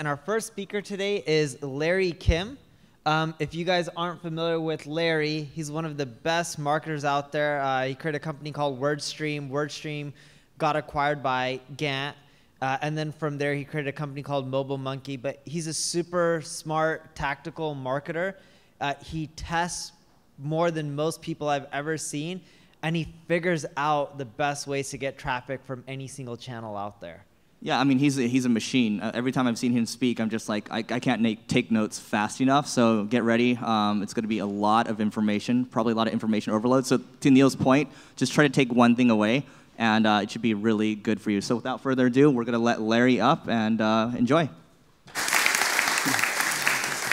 And our first speaker today is Larry Kim. Um, if you guys aren't familiar with Larry, he's one of the best marketers out there. Uh, he created a company called WordStream. WordStream got acquired by Gannett. Uh, and then from there, he created a company called Mobile Monkey. But he's a super smart, tactical marketer. Uh, he tests more than most people I've ever seen, and he figures out the best ways to get traffic from any single channel out there. Yeah, I mean, he's a, he's a machine. Uh, every time I've seen him speak, I'm just like, I, I can't take notes fast enough. So get ready. Um, it's going to be a lot of information, probably a lot of information overload. So to Neil's point, just try to take one thing away, and uh, it should be really good for you. So without further ado, we're going to let Larry up and uh, enjoy.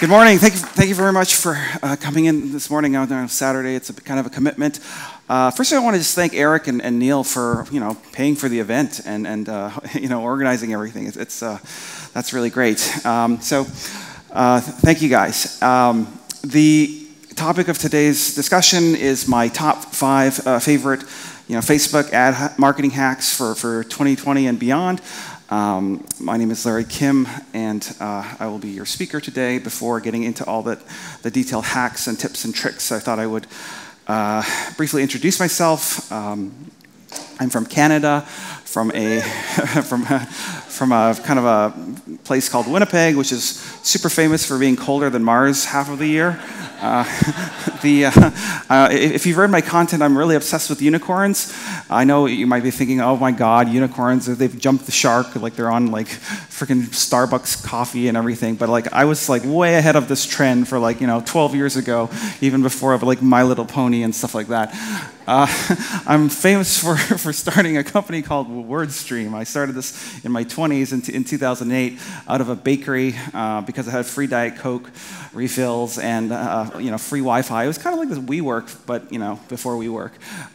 Good morning. Thank you, thank you very much for uh, coming in this morning on Saturday. It's a, kind of a commitment. Uh, first, I want to just thank Eric and, and, Neil for you know paying for the event and and uh, you know organizing everything. It's, it's uh, that's really great. Um, so, uh, thank you guys. Um, the topic of today's discussion is my top five uh, favorite you know Facebook ad marketing hacks for for 2020 and beyond. Um, my name is Larry Kim, and uh, I will be your speaker today. Before getting into all the, the detailed hacks and tips and tricks, I thought I would uh, briefly introduce myself. Um, I'm from Canada, from a from from a kind of a place called Winnipeg, which is super famous for being colder than Mars half of the year. Uh, the, uh, uh, if you've read my content, I'm really obsessed with unicorns. I know you might be thinking, oh my God, unicorns, they've jumped the shark, like they're on like freaking Starbucks coffee and everything. But like I was like way ahead of this trend for like, you know, 12 years ago, even before like My Little Pony and stuff like that. Uh, I'm famous for, for starting a company called WordStream. I started this in my 20s in, in 2008 out of a bakery uh, because I had free Diet Coke refills and uh, you know free Wi-Fi. It was kind of like this WeWork, but you know before WeWork.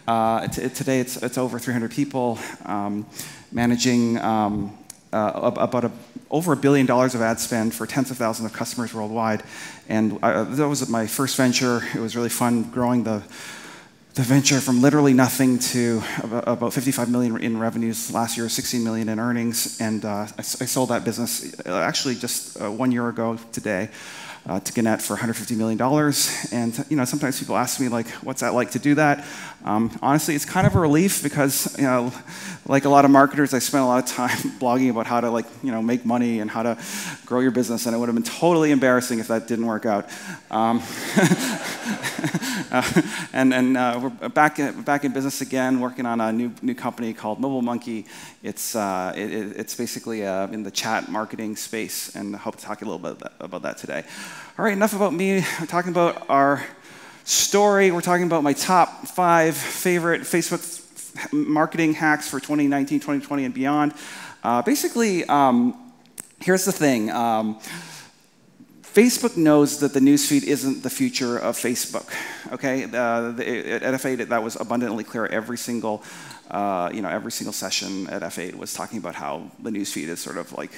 Uh, today it's, it's over 300 people um, managing um, uh, about a, over a billion dollars of ad spend for tens of thousands of customers worldwide. And I, that was my first venture. It was really fun growing the the venture from literally nothing to about 55 million in revenues last year, 16 million in earnings, and uh, I, sold that business uh, actually just uh, one year ago today uh, to Gannett for $150 million. And you know, sometimes people ask me like, what's that like to do that? Um, honestly, it's kind of a relief because you know, like a lot of marketers, I spent a lot of time blogging about how to like you know make money and how to grow your business, and it would have been totally embarrassing if that didn't work out. Um, uh, and and uh, we're back back in business again, working on a new new company called Mobile Monkey. It's uh, it, it's basically uh, in the chat marketing space, and I hope to talk a little bit about that today. All right, enough about me. I'm talking about our story. We're talking about my top five favorite Facebook marketing hacks for 2019, 2020, and beyond. Uh, basically, um, here's the thing. Um, Facebook knows that the newsfeed isn't the future of Facebook. Okay, uh, the, at F8 that was abundantly clear. Every single, uh, you know, every single session at F8 was talking about how the newsfeed is sort of like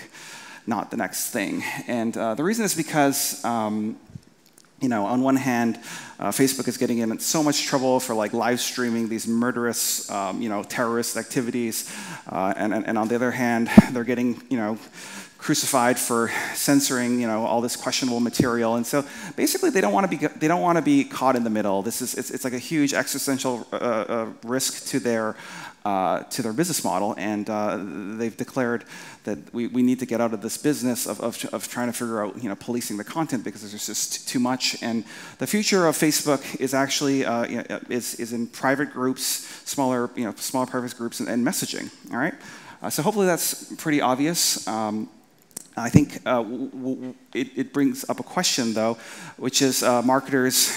not the next thing. And uh, the reason is because, um, you know, on one hand, uh, Facebook is getting in so much trouble for like live streaming these murderous, um, you know, terrorist activities, uh, and, and, and on the other hand, they're getting, you know, crucified for censoring, you know, all this questionable material. And so basically, they don't want to be they don't want to be caught in the middle. This is it's, it's like a huge existential uh, uh, risk to their uh, to their business model, and uh, they've declared that we, we need to get out of this business of, of, of, trying to figure out you know policing the content because there's just too much. And the future of Facebook is actually uh, is, is in private groups, smaller you know smaller private groups, and, and messaging. All right. Uh, so hopefully that's pretty obvious. Um, I think uh, it, it, brings up a question, though, which is uh, marketers,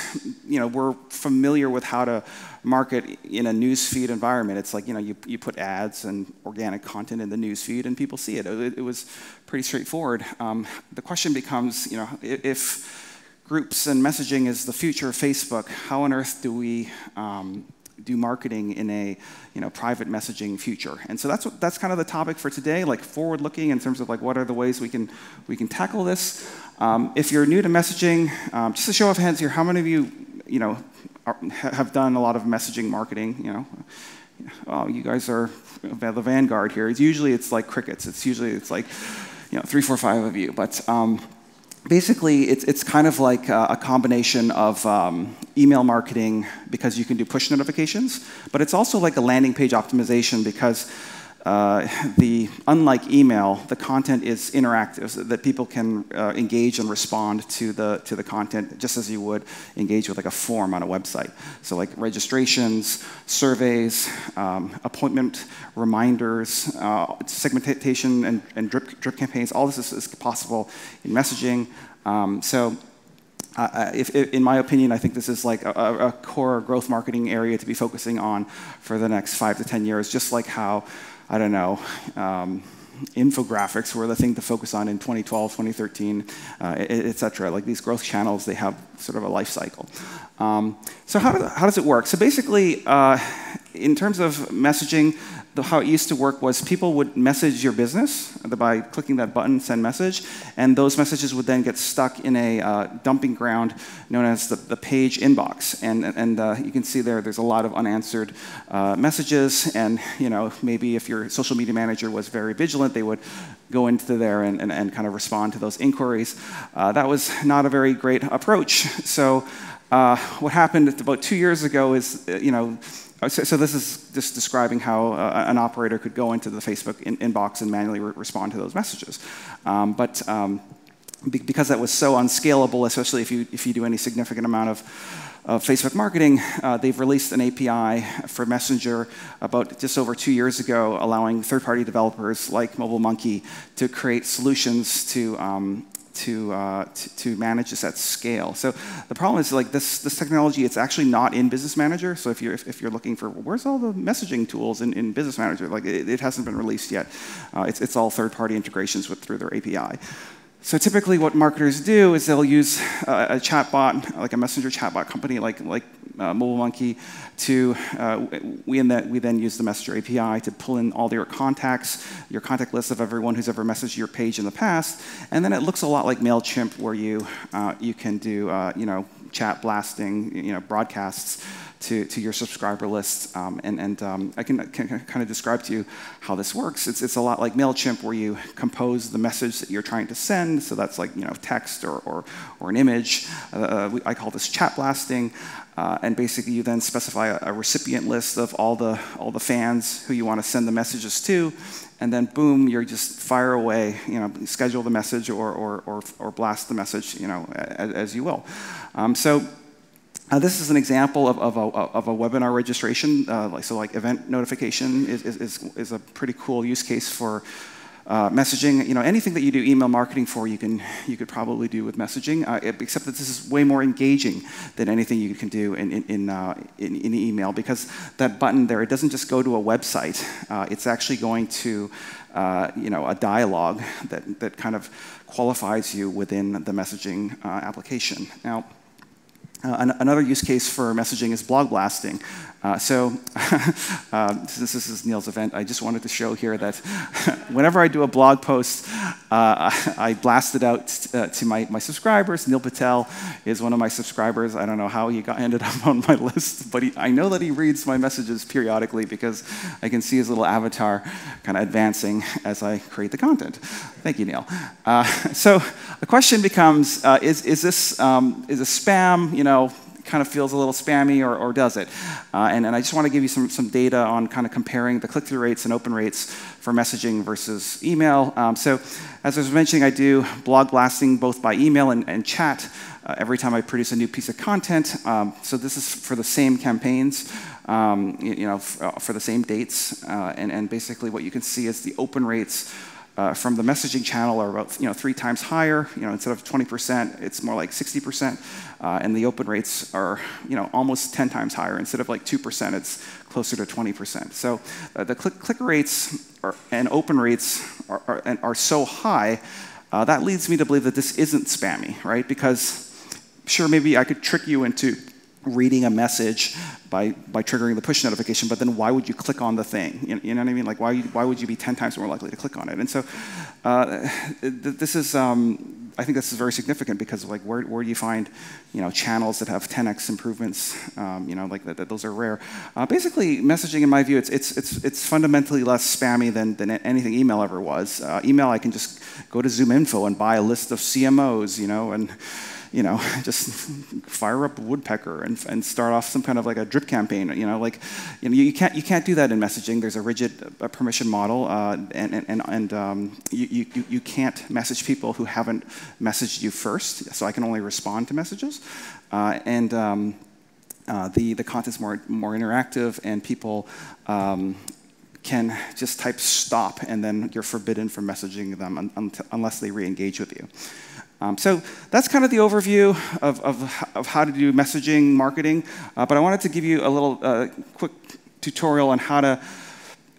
you know, we're familiar with how to market in a newsfeed environment. It's like, you know, you, you put ads and organic content in the newsfeed and people see it. It, it was pretty straightforward. Um, the question becomes, you know, if groups and messaging is the future of Facebook, how on earth do we um, do marketing in a you know private messaging future. And so that's what that's kind of the topic for today like forward looking in terms of like what are the ways we can we can tackle this. Um, if you're new to messaging um, just a show of hands here how many of you you know are, have done a lot of messaging marketing you know? Oh you guys are the vanguard here. It's usually it's like crickets. It's usually it's like you know, three, four, five of you. But um, basically, it's, it's kind of like a, combination of um, email marketing because you can do push notifications, but it's also like a landing page optimization because uh, the unlike email, the content is interactive, so that people can uh, engage and respond to the to the content just as you would engage with like a form on a website. So like registrations, surveys, um, appointment reminders, uh, segmentation and, and drip drip campaigns. All this is, is possible in messaging. Um, so. Uh, if, if, in my opinion, I think this is like a, a core growth marketing area to be focusing on for the next five to 10 years, just like how I don't know, um, infographics were the thing to focus on in 2012, 2013, uh, et cetera. Like these growth channels, they have sort of a life cycle. Um, so how, do, how, does it work? So basically, uh, in terms of messaging, the, how it used to work was people would message your business by clicking that button, send message, and those messages would then get stuck in a uh, dumping ground known as the, the page inbox. And, and uh, you can see there, there's a lot of unanswered uh, messages, and you know maybe if your social media manager was very vigilant, they would go into there and, and, and kind of respond to those inquiries. Uh, that was not a very great approach. So uh, what happened about two years ago is, uh, you know, uh, so, so, this is just describing how uh, an operator could go into the Facebook in inbox and manually re respond to those messages. Um, but um, be because that was so unscalable, especially if you, if you do any significant amount of, of Facebook marketing, uh, they've released an API for Messenger about just over two years ago, allowing third-party developers like MobileMonkey to create solutions to um, to, uh, to, to, manage this at scale. So the problem is like this, this technology, it's actually not in Business Manager. So if you're, if, if you're looking for, where's all the messaging tools in, in Business Manager? Like it, it hasn't been released yet. Uh, it's, it's all third-party integrations with, through their API. So typically what marketers do is they'll use uh, a chatbot, like a messenger chatbot company like, like uh, MobileMonkey, to, uh, we, that, we then use the Messenger API to pull in all your contacts, your contact list of everyone who's ever messaged your page in the past, and then it looks a lot like MailChimp where you, uh, you can do, uh, you know, chat blasting, you know, broadcasts to, to your subscriber list. Um, and and um, I can, can, kind of describe to you how this works. It's, it's a lot like MailChimp where you compose the message that you're trying to send. So that's like you know text or, or, or an image. Uh, we, I call this chat blasting. Uh, and basically you then specify a, a, recipient list of all the, all the fans who you want to send the messages to. And then boom, you're just fire away, you know, schedule the message or, or, or, or blast the message, you know, as, as you will. Um, so uh, this is an example of, of, a, of a, webinar registration. Uh, so like event notification is, is, is, a pretty cool use case for uh, messaging. You know, anything that you do email marketing for, you, can, you could probably do with messaging, uh, except that this is way more engaging than anything you can do in, in, in, uh, in, in email because that button there, it doesn't just go to a website. Uh, it's actually going to you know, a dialogue that, that kind of qualifies you within the messaging application. Now, uh, an another use case for messaging is blog blasting. Uh, so, uh, since this is Neil's event, I just wanted to show here that whenever I do a blog post, uh, I blast it out uh, to my, my subscribers. Neil Patel is one of my subscribers. I don't know how he got, ended up on my list, but he, I know that he reads my messages periodically because I can see his little avatar kind of advancing as I create the content. Thank you, Neil. Uh, so the question becomes, uh, is, is this um, is a spam, you know, kind of feels a little spammy or, or does it? Uh, and, and I just want to give you some, some data on kind of comparing the click-through rates and open rates for messaging versus email. Um, so as I was mentioning, I do blog blasting both by email and, and chat uh, every time I produce a new piece of content. Um, so this is for the same campaigns, um, you, know, uh, for the same dates. Uh, and, and basically what you can see is the open rates uh, from the messaging channel are about you know three times higher. You know instead of 20%, it's more like 60%, uh, and the open rates are you know almost 10 times higher. Instead of like 2%, it's closer to 20%. So uh, the click, click rates are, and open rates are, are, are so high. Uh, that leads me to believe that this isn't spammy, right? Because sure, maybe I could trick you into reading a message by, by triggering the push notification, but then why would you click on the thing? You, you know what I mean? Like, why, why would you be 10 times more likely to click on it? And so uh, this is, um, I think this is very significant because like where, where do you find you know channels that have 10x improvements? Um, you know like that, that those are rare. Uh, basically, messaging in my view, it's it's it's it's fundamentally less spammy than than anything email ever was. Uh, email, I can just go to Zoom Info and buy a list of CMOs, you know, and you know, just fire up a woodpecker and, and start off some kind of like a drip campaign. You know, like you, know, you can't you can't do that in messaging. There's a rigid permission model, uh, and and and um, you, you you can't message people who haven't messaged you first. So I can only respond to messages, uh, and. Um, uh, the, the content's more, more interactive and people um, can just type stop and then you're forbidden from messaging them un un unless they re-engage with you. Um, so that's kind of the overview of, of, of how to do messaging marketing. Uh, but I wanted to give you a little uh, quick tutorial on how to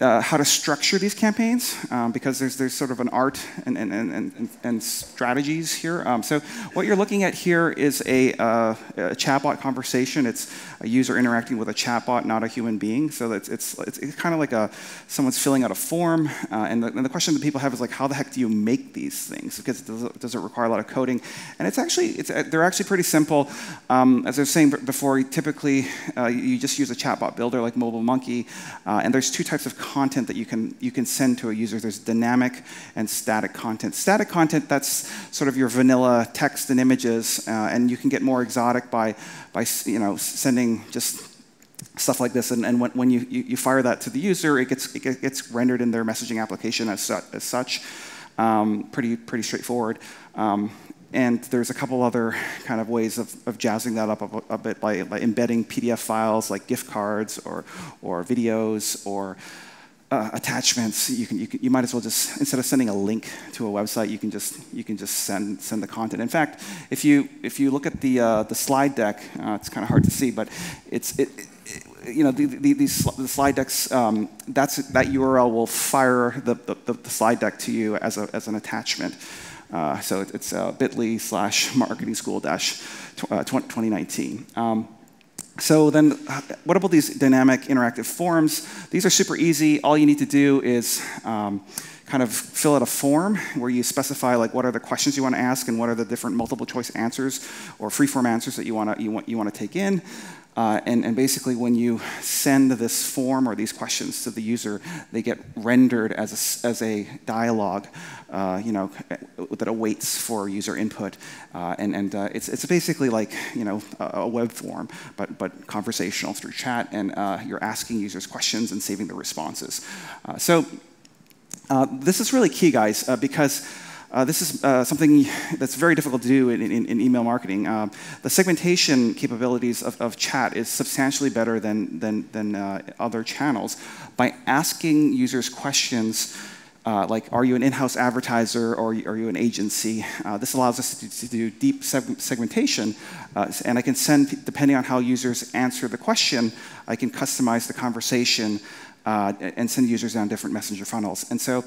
uh, how to structure these campaigns um, because there's, there's sort of an art and, and, and, and, strategies here. Um, so what you're looking at here is a, uh, a, chatbot conversation. It's a user interacting with a chatbot, not a human being. So it's, it's, it's, it's kind of like a, someone's filling out a form. Uh, and, the, and, the, question that people have is like, how the heck do you make these things? Because does it, does it require a lot of coding? And it's actually, it's, they're actually pretty simple. Um, as I was saying before, typically uh, you just use a chatbot builder like Mobile Monkey. Uh, and there's two types of content that you can, you can send to a user. There's dynamic and static content. Static content, that's sort of your vanilla text and images, uh, and you can get more exotic by, by you know, sending just stuff like this. And, and when, when you, you, you, fire that to the user, it gets, it gets rendered in their messaging application as, su as such. Um, pretty, pretty straightforward. Um, and there's a couple other kind of ways of, of jazzing that up a, a bit by, by, embedding PDF files like gift cards or, or videos or uh, attachments. You, can, you, can, you might as well just, instead of sending a link to a website, you can just, you can just send, send the content. In fact, if you, if you look at the, uh, the slide deck, uh, it's kind of hard to see, but it's, it, it you know, the, the, these the slide decks, um, that's, that URL will fire the, the, the, slide deck to you as, a, as an attachment. Uh, so it's uh, bit.ly slash marketing school dash 2019. Uh, um, so then, what about these dynamic interactive forms? These are super easy. All you need to do is um, kind of fill out a form where you specify like what are the questions you want to ask and what are the different multiple choice answers or free form answers that you want to you want you want to take in. Uh, and, and, basically, when you send this form or these questions to the user, they get rendered as a, as a dialogue, uh, you know, that awaits for user input. Uh, and and uh, it's, it's basically like, you know, a, web form, but, but conversational through chat. And uh, you're asking users questions and saving the responses. Uh, this is really key, guys, because uh, this is uh, something that's very difficult to do in, in, in email marketing. Uh, the segmentation capabilities of, of, chat is substantially better than, than, than uh, other channels. By asking users questions uh, like, are you an in-house advertiser or are you an agency? Uh, this allows us to, to do deep seg segmentation, and I can send, depending on how users answer the question, I can customize the conversation and send users down different messenger funnels. And so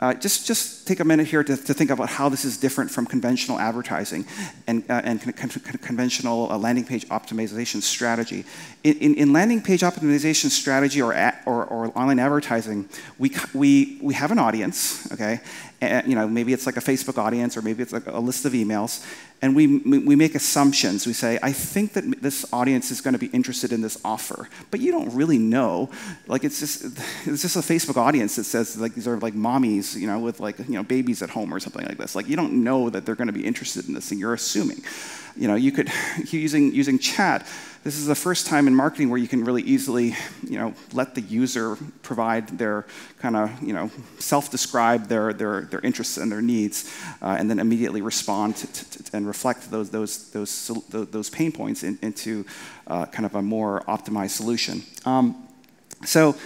uh, just, just take a minute here to, to, think about how this is different from conventional advertising and, uh, and con con conventional uh, landing page optimization strategy. In, in, in, landing page optimization strategy or, or, or online advertising, we, we, we have an audience, okay? And, you know, maybe it's like a Facebook audience or maybe it's like a list of emails and we, we make assumptions. We say, I think that this audience is going to be interested in this offer, but you don't really know. Like it's just it's just a Facebook audience that says like these are like mommies, you know, with like you know babies at home or something like this. Like you don't know that they're going to be interested in this thing. You're assuming. You know, you could using using chat this is the first time in marketing where you can really easily, you know, let the user provide their kind of, you know, self-describe their, their, their interests and their needs, uh, and then immediately respond to, to, to, and reflect those, those, those, those pain points in, into uh, kind of a more optimized solution. Um, so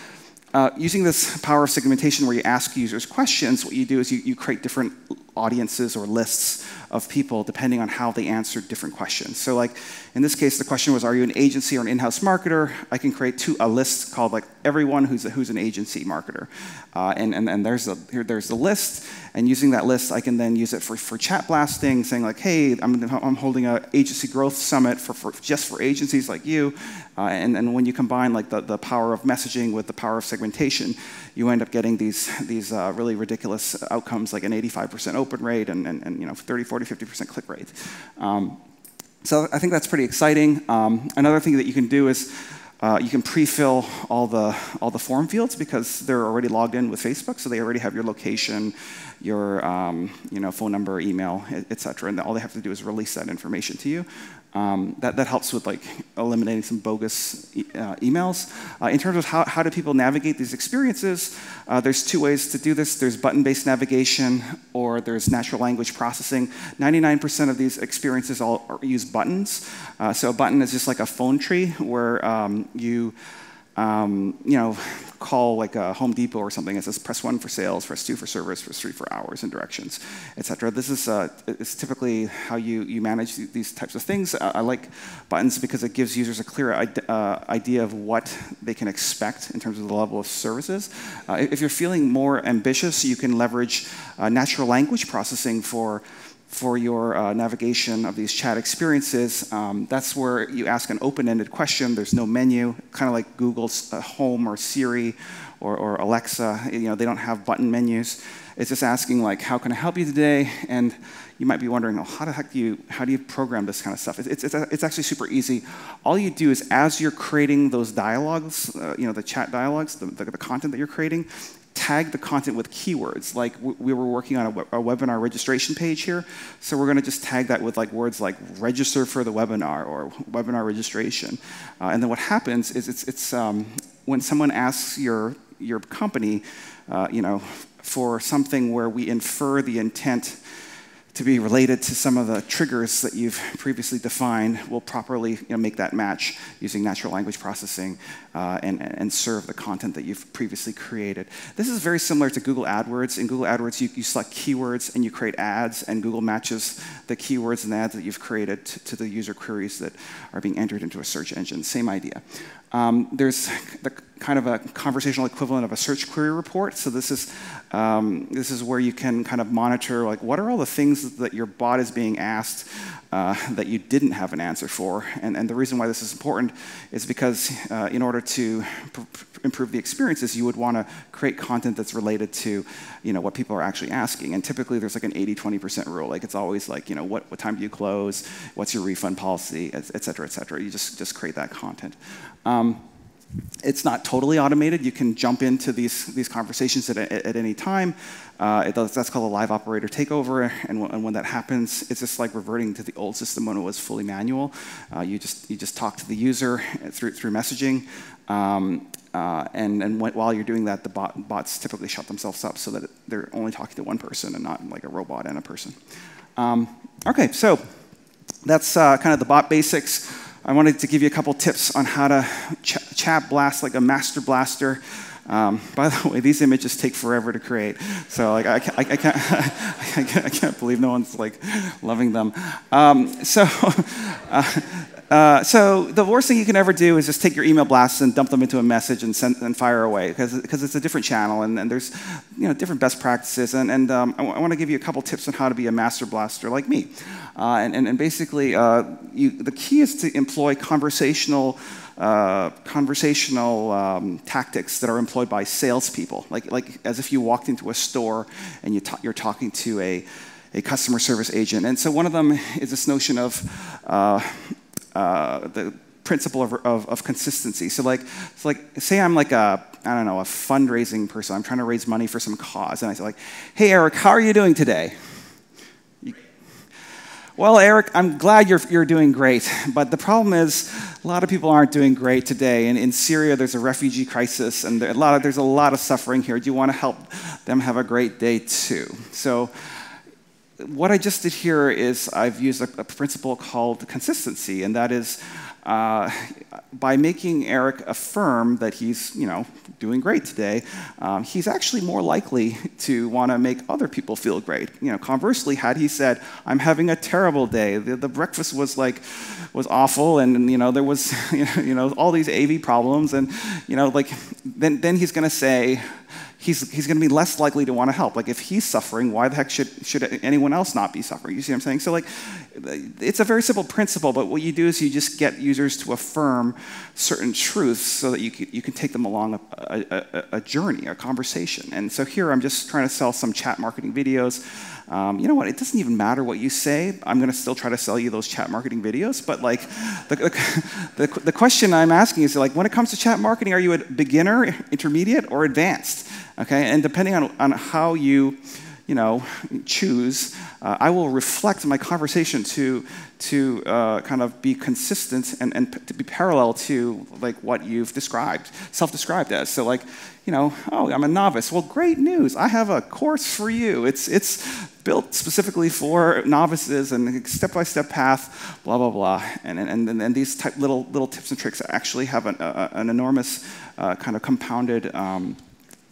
uh, using this power of segmentation where you ask users questions, what you do is you, you create different audiences or lists of people depending on how they answered different questions. So like in this case, the question was, are you an agency or an in-house marketer? I can create two, a list called like everyone who's, a, who's an agency marketer. Uh, and, and, and there's, a, here, there's the list, and using that list, I can then use it for, for chat blasting, saying like, hey, I'm, I'm holding an agency growth summit for, for just for agencies like you. Uh, and, and when you combine like the, the power of messaging with the power of segmentation, you end up getting these, these uh, really ridiculous outcomes like an 85% open rate and, and, and you know, 30, 40, 50% click rate. Um, so I think that's pretty exciting. Um, another thing that you can do is uh, you can pre-fill all the all the form fields because they're already logged in with Facebook, so they already have your location, your um, you know phone number, email, etc. And all they have to do is release that information to you. Um, that, that helps with like eliminating some bogus e uh, emails. Uh, in terms of how, how do people navigate these experiences, uh, there's two ways to do this. There's button-based navigation or there's natural language processing. 99% of these experiences all use buttons. Uh, so a button is just like a phone tree where um, you um, you know, call like a Home Depot or something. It says press one for sales, press two for service, press three for hours and directions, etc. This is uh, is typically how you, you manage these types of things. I, I like buttons because it gives users a clear uh, idea of what they can expect in terms of the level of services. Uh, if you're feeling more ambitious, you can leverage uh, natural language processing for for your uh, navigation of these chat experiences. Um, that's where you ask an open-ended question. There's no menu, kind of like Google's uh, Home or Siri or, or, Alexa. You know, they don't have button menus. It's just asking like, how can I help you today? And you might be wondering, oh, how the heck do you, how do you program this kind of stuff? It's, it's, it's actually super easy. All you do is as you're creating those dialogues, uh, you know, the chat dialogues, the, the, the content that you're creating, tag the content with keywords. Like we were working on a, a webinar registration page here, so we're going to just tag that with like words like register for the webinar or webinar registration. Uh, and then what happens is it's, it's um, when someone asks your, your company, uh, you know, for something where we infer the intent to be related to some of the triggers that you've previously defined, we'll properly you know, make that match using natural language processing uh, and, and serve the content that you've previously created. This is very similar to Google AdWords. In Google AdWords, you, you select keywords and you create ads, and Google matches the keywords and ads that you've created to, to the user queries that are being entered into a search engine. Same idea. Um, there's the kind of a conversational equivalent of a search query report. So this is um, this is where you can kind of monitor like what are all the things that your bot is being asked uh, that you didn't have an answer for. And, and the reason why this is important is because uh, in order to improve the experiences, you would want to create content that's related to you know what people are actually asking. And typically there's like an 80-20% rule. Like it's always like you know what, what time do you close? What's your refund policy? Et cetera, et cetera. You just just create that content. Um, it's not totally automated. You can jump into these, these conversations at, at, at any time. Uh, does, that's called a live operator takeover. And, and, when that happens, it's just like reverting to the old system when it was fully manual. Uh, you, just, you just talk to the user through, through messaging. Um, uh, and, and while you're doing that, the bot, bots typically shut themselves up so that they're only talking to one person and not like a robot and a person. Um, okay, so that's uh, kind of the bot basics. I wanted to give you a couple tips on how to ch chat blast like a master blaster. Um, by the way, these images take forever to create, so like I can't, I, I can't, I can't, I can't believe no one's like loving them. Um, so, uh, uh, so the worst thing you can ever do is just take your email blasts and dump them into a message and send and fire away because it's a different channel and, and, there's you know different best practices and and um, I, want to give you a couple tips on how to be a master blaster like me. Uh, and, basically, uh, you, the key is to employ conversational, uh, conversational um, tactics that are employed by salespeople, like, like as if you walked into a store and you you're talking to a, a customer service agent. And so one of them is this notion of uh, uh, the principle of, of, of, consistency. So like, so like, say I'm like a, I don't know, a fundraising person. I'm trying to raise money for some cause. And I say like, hey, Eric, how are you doing today? Well, Eric, I'm glad you're, you're doing great, but the problem is a lot of people aren't doing great today. And in Syria, there's a refugee crisis, and there, a lot of, there's a lot of suffering here. Do you want to help them have a great day too? So, what I just did here is I've used a, a principle called consistency, and that is uh, by making Eric affirm that he's, you know, doing great today, um, he's actually more likely to want to make other people feel great. You know, conversely, had he said, "I'm having a terrible day. The, the breakfast was like was awful, and you know there was, you know, all these AV problems, and you know, like then then he's going to say." He's, he's going to be less likely to want to help. Like if he's suffering, why the heck should, should anyone else not be suffering? You see what I'm saying? So like, it's a very simple principle, but what you do is you just get users to affirm certain truths so that you can, you can take them along a, a, a, a journey, a conversation. And so here I'm just trying to sell some chat marketing videos. Um, you know what? It doesn't even matter what you say. I'm going to still try to sell you those chat marketing videos. But like, the, the, the, question I'm asking is like, when it comes to chat marketing, are you a beginner, intermediate, or advanced? Okay, and depending on, on how you you know, choose, uh, I will reflect my conversation to, to uh, kind of be consistent and, and to be parallel to like what you've described, self-described as. So like, you know, oh, I'm a novice. Well, great news. I have a course for you. It's, it's built specifically for novices and step-by-step path, blah, blah, blah. And, and, and, and these type little, little tips and tricks actually have an, an enormous uh, kind of compounded um,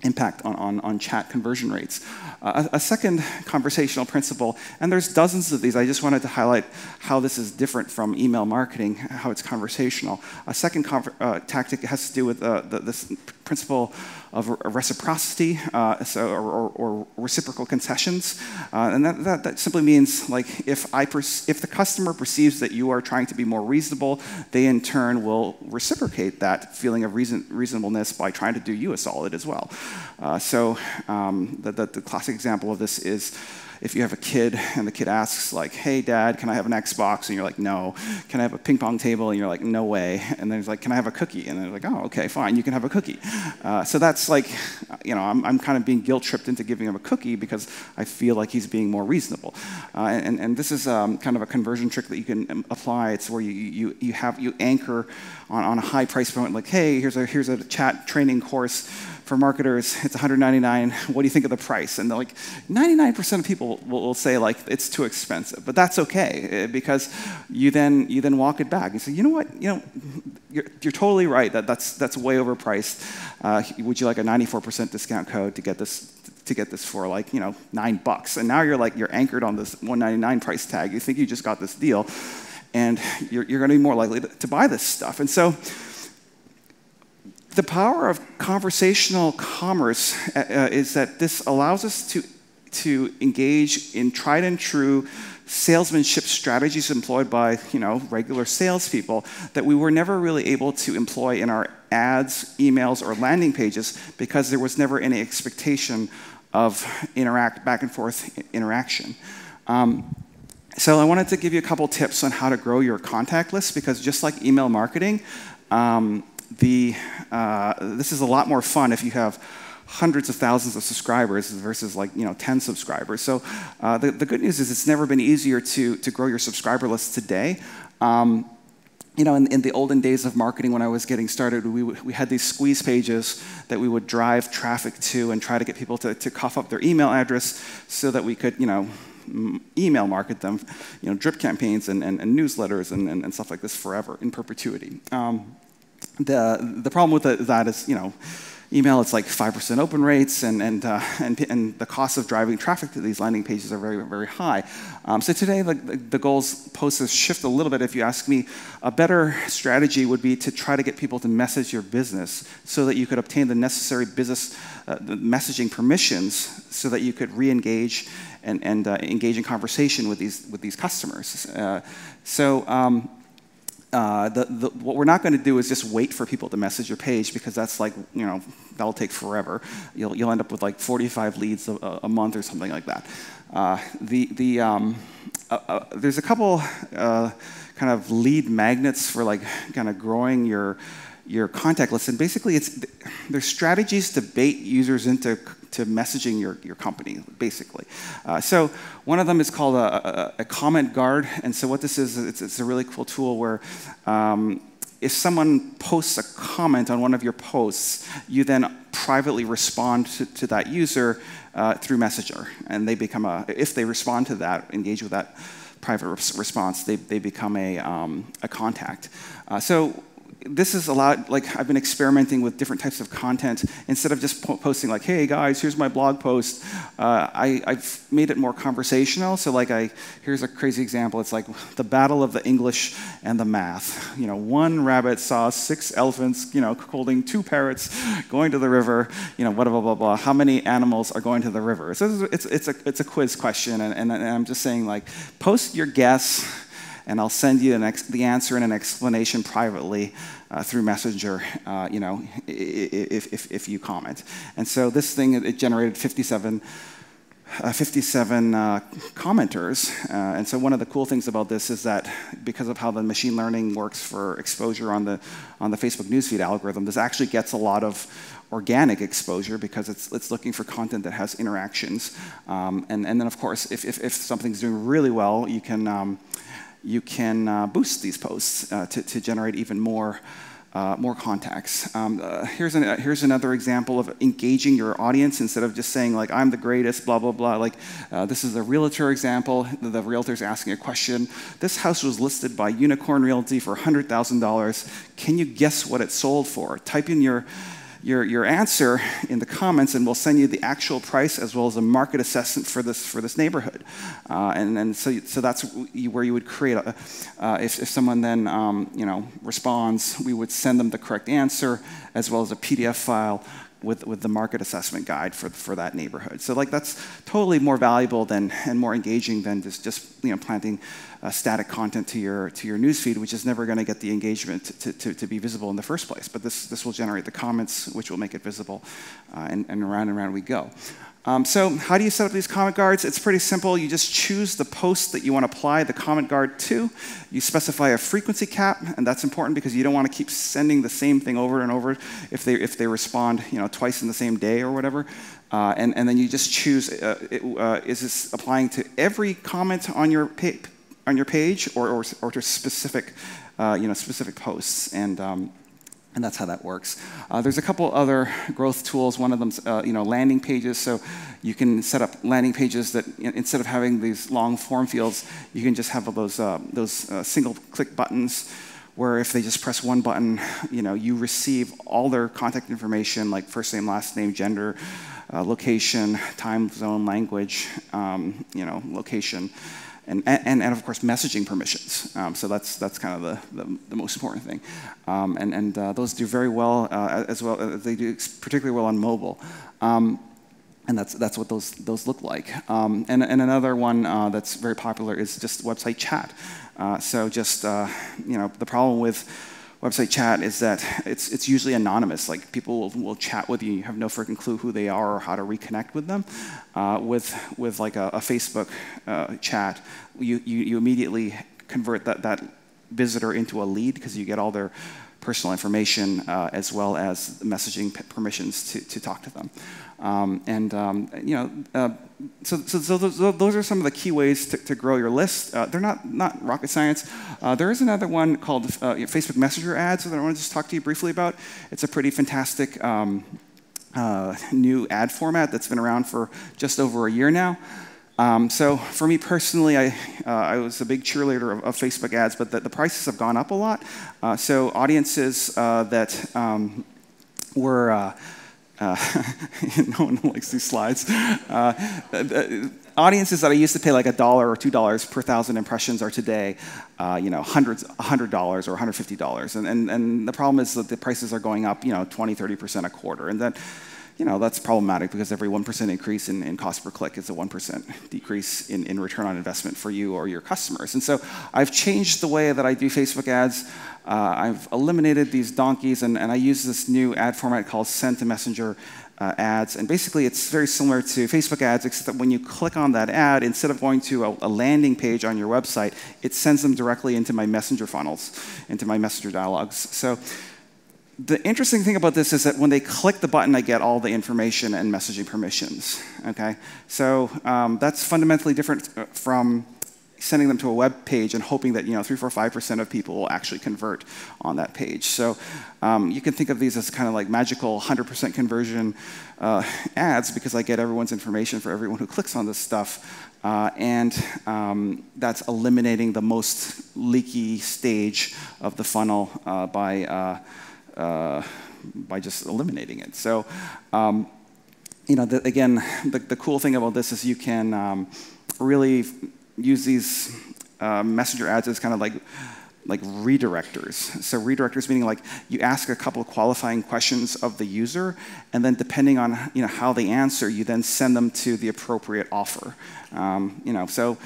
impact on, on, on chat conversion rates. Uh, a, a, second conversational principle, and there's dozens of these, I just wanted to highlight how this is different from email marketing, how it's conversational. A second uh, tactic has to do with uh, the, this principle of reciprocity uh, so, or, or, reciprocal concessions. Uh, and that, that, that, simply means like if, I if the customer perceives that you are trying to be more reasonable, they in turn will reciprocate that feeling of reason, reasonableness by trying to do you a solid as well. Uh, so um, the, the, the classic example of this is if you have a kid and the kid asks like, "Hey, Dad, can I have an Xbox?" and you're like, "No." Can I have a ping pong table? And you're like, "No way." And then he's like, "Can I have a cookie?" And they're like, "Oh, okay, fine, you can have a cookie." Uh, so that's like, you know, I'm, I'm kind of being guilt tripped into giving him a cookie because I feel like he's being more reasonable. Uh, and, and this is um, kind of a conversion trick that you can um, apply. It's where you, you, you have you anchor on, on a high price point, like, "Hey, here's a here's a chat training course." For marketers, it's 199. What do you think of the price? And like 99% of people will, will, say like it's too expensive, but that's okay eh, because you then you then walk it back. You say, you know what, you know, you're, you're totally right that that's that's way overpriced. Uh, would you like a 94% discount code to get this to get this for like you know nine bucks? And now you're like you're anchored on this 199 price tag. You think you just got this deal, and you're, you're going to be more likely to, to buy this stuff. And so the power of conversational commerce uh, uh, is that this allows us to, to engage in tried and true salesmanship strategies employed by you know, regular salespeople that we were never really able to employ in our ads, emails, or landing pages because there was never any expectation of interact back and forth interaction. Um, so I wanted to give you a couple tips on how to grow your contact list because just like email marketing, um, the, uh, this is a lot more fun if you have hundreds of thousands of subscribers versus like you know 10 subscribers. So uh, the, the good news is it's never been easier to, to grow your subscriber list today. Um, you know, in, in, the olden days of marketing when I was getting started, we, we had these squeeze pages that we would drive traffic to and try to get people to, to cough up their email address so that we could, you know, email market them, you know, drip campaigns and, and, and newsletters and, and, and, stuff like this forever in perpetuity. Um, the, the problem with the, that is, you know, email, it's like 5% open rates, and, and, uh, and, and, the cost of driving traffic to these landing pages are very, very high. Um, so today, the, the goals post has shift a little bit. If you ask me, a better strategy would be to try to get people to message your business so that you could obtain the necessary business uh, messaging permissions so that you could re-engage and, and uh, engage in conversation with these, with these customers. Uh, so um, uh, the, the, what we're not going to do is just wait for people to message your page because that's like, you know, that'll take forever. You'll, you'll end up with like 45 leads a, a month or something like that. Uh, the, the, um, uh, uh there's a couple uh, kind of lead magnets for like kind of growing your, your contact list. And basically, it's, there's strategies to bait users into to messaging your, your company, basically. Uh, so one of them is called a, a, a, comment guard. And so what this is, it's, it's a really cool tool where um, if someone posts a comment on one of your posts, you then privately respond to, to that user uh, through Messenger. And they become a, if they respond to that, engage with that private response, they, they become a, um, a contact. Uh, so this is a lot like I've been experimenting with different types of content instead of just po posting like, "Hey guys, here's my blog post." Uh, I, have made it more conversational. So like, I here's a crazy example. It's like the battle of the English and the math. You know, one rabbit saw six elephants, you know, holding two parrots going to the river. You know, blah blah blah blah. How many animals are going to the river? So it's it's a it's a quiz question, and, and, and I'm just saying like, post your guess and I'll send you the answer and an explanation privately uh, through Messenger, uh, you know, if, if, if, you comment. And so this thing, it generated 57, uh, 57 uh, commenters. Uh, and so one of the cool things about this is that because of how the machine learning works for exposure on the, on the Facebook newsfeed algorithm, this actually gets a lot of organic exposure because it's, it's looking for content that has interactions. Um, and, and then, of course, if, if, if something's doing really well, you can um, you can uh, boost these posts uh, to, to generate even more uh, more contacts. Um, uh, here's, an, here's another example of engaging your audience instead of just saying like, I'm the greatest, blah, blah, blah. Like, uh, this is a realtor example. The, the realtor's asking a question. This house was listed by Unicorn Realty for $100,000. Can you guess what it sold for? Type in your, your, your answer in the comments, and we'll send you the actual price as well as a market assessment for this, for this neighborhood. Uh, and, and so, so that's where you would create, a, uh, if, if someone then um, you know, responds, we would send them the correct answer as well as a PDF file with, with the market assessment guide for, for that neighborhood. So like that's totally more valuable than and more engaging than just, just you know, planting uh, static content to your, to your newsfeed, which is never going to get the engagement to, to, to, be visible in the first place. But this, this will generate the comments, which will make it visible, uh, and, and around and around we go. Um, so how do you set up these comment guards? It's pretty simple. You just choose the post that you want to apply the comment guard to. You specify a frequency cap, and that's important because you don't want to keep sending the same thing over and over if they, if they respond you know, twice in the same day or whatever. Uh, and, and then you just choose, uh, it, uh, is this applying to every comment on your, on your page or, or, or to specific, uh, you know, specific posts? And um, and that's how that works. Uh, there's a couple other growth tools. One of them's uh, you know, landing pages. So you can set up landing pages that instead of having these long form fields, you can just have those uh, those uh, single-click buttons, where if they just press one button, you know, you receive all their contact information, like first name, last name, gender, uh, location, time zone, language, um, you know, location and, and, and of course messaging permissions. Um, so that's, that's kind of the, the, the most important thing. Um, and and uh, those do very well uh, as well, uh, they do particularly well on mobile. Um, and that's, that's what those, those look like. Um, and, and another one uh, that's very popular is just website chat. Uh, so just, uh, you know, the problem with website chat is that it's, it's usually anonymous. Like people will, will chat with you, you have no freaking clue who they are or how to reconnect with them. Uh, with, with like a, a Facebook uh, chat, you, you, you immediately convert that, that visitor into a lead because you get all their personal information uh, as well as messaging permissions to, to talk to them. Um, and um, you know, uh, so, so, so those, are some of the key ways to, to grow your list. Uh, they're not, not rocket science. Uh, there is another one called uh, Facebook Messenger ads that I want to just talk to you briefly about. It's a pretty fantastic um, uh, new ad format that's been around for just over a year now. Um, so for me personally, I, uh, I was a big cheerleader of, of Facebook ads, but the, the, prices have gone up a lot. Uh, so audiences uh, that um, were uh, no one likes these slides. Uh, uh, audiences that I used to pay like a dollar or two dollars per thousand impressions are today, uh, you know, hundreds, hundred dollars or hundred fifty dollars. And, and and the problem is that the prices are going up, you know, 20, 30 percent a quarter, and then. You know, that's problematic because every 1% increase in, in cost per click is a 1% decrease in, in return on investment for you or your customers. And so I've changed the way that I do Facebook ads. Uh, I've eliminated these donkeys, and, and, I use this new ad format called send to messenger uh, ads. And basically, it's very similar to Facebook ads, except that when you click on that ad, instead of going to a, a, landing page on your website, it sends them directly into my messenger funnels, into my messenger dialogues. So the interesting thing about this is that when they click the button, I get all the information and messaging permissions. Okay, so um, that's fundamentally different uh, from sending them to a web page and hoping that you know three, four, five percent of people will actually convert on that page. So um, you can think of these as kind of like magical 100% conversion uh, ads because I get everyone's information for everyone who clicks on this stuff. Uh, and um, that's eliminating the most leaky stage of the funnel uh, by, uh, by just eliminating it. So, um, you know, the, again, the, the, cool thing about this is you can um, really use these uh, messenger ads as kind of like like redirectors. So redirectors meaning like you ask a couple of qualifying questions of the user, and then depending on you know how they answer, you then send them to the appropriate offer. Um, you know, so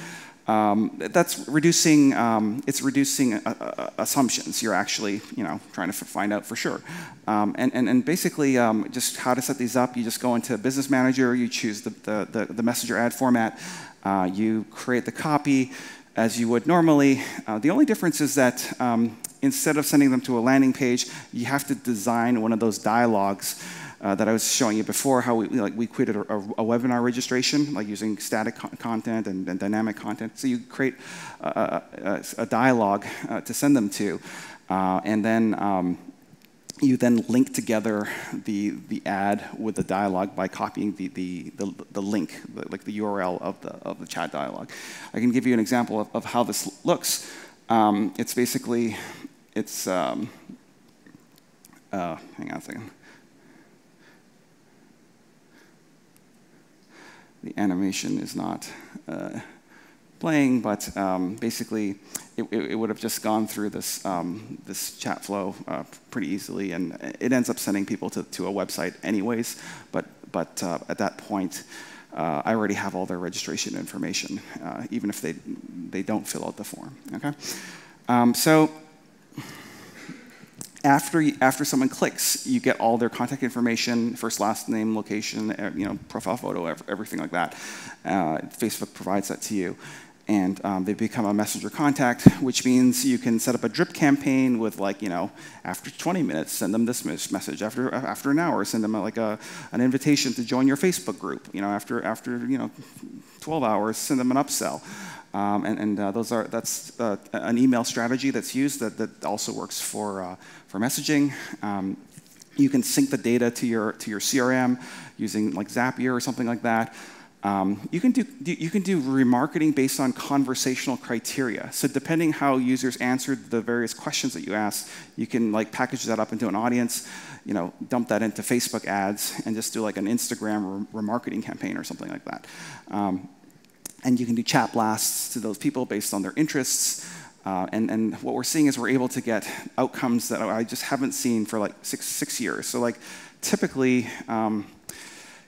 um, that's reducing. Um, it's reducing uh, uh, assumptions. You're actually you know trying to find out for sure. Um, and, and and basically um, just how to set these up. You just go into Business Manager. You choose the the, the, the messenger ad format. Uh, you create the copy as you would normally. Uh, the only difference is that um, instead of sending them to a landing page, you have to design one of those dialogues uh, that I was showing you before, how we, like, we created a, a webinar registration, like using static co content and, and, dynamic content. So you create a, a, a dialogue uh, to send them to. Uh, and then um, you then link together the, the ad with the dialogue by copying the, the, the, the link, the, like the URL of the, of the chat dialogue. I can give you an example of, of how this looks. Um, it's basically, it's, um, uh, hang on a second. The animation is not uh, playing, but um, basically it, it, would have just gone through this, um, this chat flow uh, pretty easily, and it ends up sending people to, to a website anyways, but, but uh, at that point, uh, I already have all their registration information, uh, even if they, they don't fill out the form, okay? Um, so after, after someone clicks, you get all their contact information, first, last name, location, you know, profile photo, everything like that. Uh, Facebook provides that to you and um, they become a messenger contact, which means you can set up a drip campaign with like, you know, after 20 minutes, send them this message. After, after an hour, send them like a, an invitation to join your Facebook group. You know, after, after you know, 12 hours, send them an upsell. Um, and, and uh, those are, that's uh, an email strategy that's used that, that also works for, uh, for messaging. Um, you can sync the data to your, to your CRM using like Zapier or something like that. Um, you, can do, you can do remarketing based on conversational criteria. So depending how users answered the various questions that you asked, you can like package that up into an audience, you know, dump that into Facebook ads, and just do like an Instagram remarketing campaign or something like that. And you can do chat blasts to those people based on their interests. Uh, and, and what we're seeing is we're able to get outcomes that I just haven't seen for like six, six years. So like typically, um,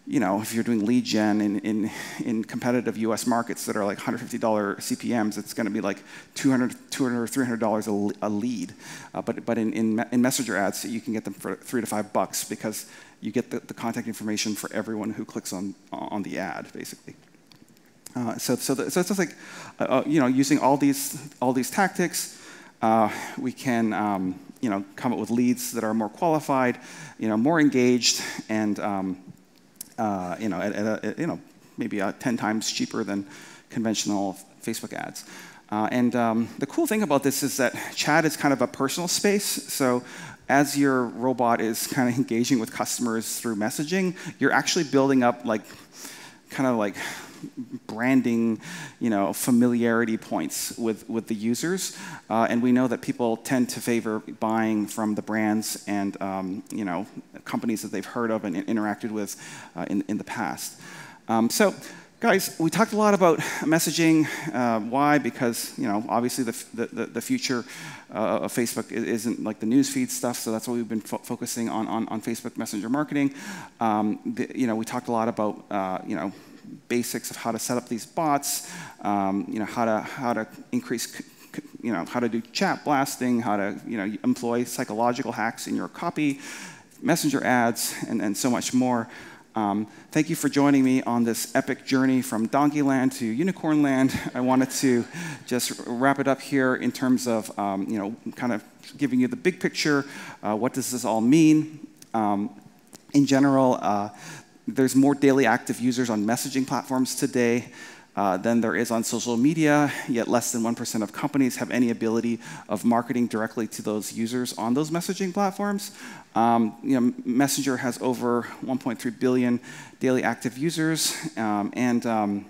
you know, if you're doing lead gen in, in, in competitive US markets that are like $150 CPMs, it's going to be like $200, $200 or $300 a, lead. Uh, but but in, in, in, messenger ads, you can get them for three to five bucks because you get the, the contact information for everyone who clicks on, on the ad, basically. Uh, so, so, the, so it's just like, uh, uh, you know, using all these, all these tactics, uh, we can, um, you know, come up with leads that are more qualified, you know, more engaged, and um, uh, you know, at, at a, you know, maybe uh, 10 times cheaper than conventional Facebook ads. And um, the cool thing about this is that chat is kind of a personal space. So as your robot is kind of engaging with customers through messaging, you're actually building up like kind of like branding, you know, familiarity points with, with the users. Uh, and we know that people tend to favor buying from the brands and, um, you know, companies that they've heard of and interacted with uh, in, in the past. Um, so, guys, we talked a lot about messaging. Uh, why? Because, you know, obviously the, the, the future uh, of Facebook isn't like the newsfeed stuff, so that's why we've been fo focusing on, on, on, Facebook Messenger marketing. Um, the, you know, we talked a lot about, uh, you know, basics of how to set up these bots, um, you know, how to, how to increase, you know, how to do chat blasting, how to, you know, employ psychological hacks in your copy, messenger ads, and, and so much more. Um, thank you for joining me on this epic journey from Donkey Land to Unicorn Land. I wanted to just wrap it up here in terms of, um, you know, kind of giving you the big picture. Uh, what does this all mean? Um, in general, uh, there's more daily active users on messaging platforms today uh, than there is on social media, yet less than 1% of companies have any ability of marketing directly to those users on those messaging platforms. Um, you know, Messenger has over 1.3 billion daily active users, um, and um,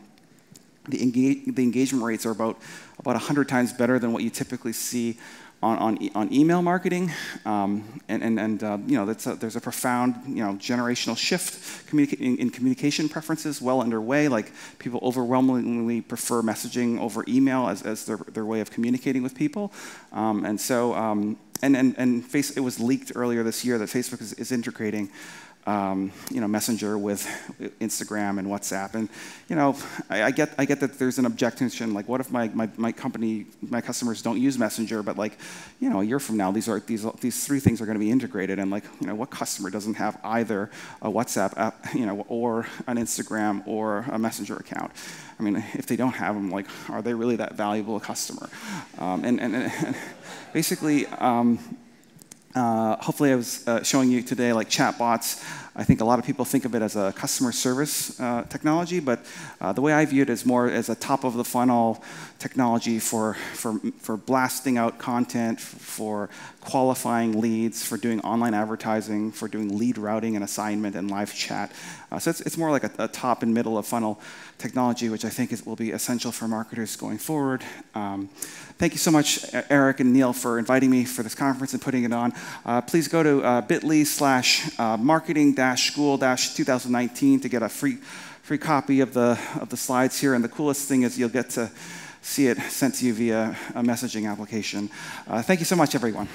the, engage the engagement rates are about, about 100 times better than what you typically see on, on, e on email marketing. Um, and and, and uh, you know, a, there's a profound you know, generational shift communica in, in, communication preferences well underway. Like people overwhelmingly prefer messaging over email as, as their, their way of communicating with people. Um, and so, um, and, and, and face, it was leaked earlier this year that Facebook is, is integrating um, you know, Messenger with Instagram and WhatsApp. And, you know, I, I, get, I get that there's an objection, like, what if my, my, my company, my customers don't use Messenger, but like, you know, a year from now, these, are, these, these three things are going to be integrated. And like, you know, what customer doesn't have either a WhatsApp app, you know, or an Instagram or a Messenger account? I mean, if they don't have them, like, are they really that valuable a customer? Um, and, and, and, basically, um, hopefully I was uh, showing you today like chatbots. I think a lot of people think of it as a customer service uh, technology, but uh, the way I view it is more as a top of the funnel technology for, for, for blasting out content, for qualifying leads, for doing online advertising, for doing lead routing and assignment and live chat. Uh, so it's, it's more like a, a, top and middle of funnel technology, which I think is, will be essential for marketers going forward. Um, thank you so much, Eric and Neil, for inviting me for this conference and putting it on. Uh, please go to uh, bit.ly slash uh, marketing-school-2019 to get a free, free copy of the, of the slides here. And the coolest thing is you'll get to see it sent to you via a messaging application. Uh, thank you so much, everyone.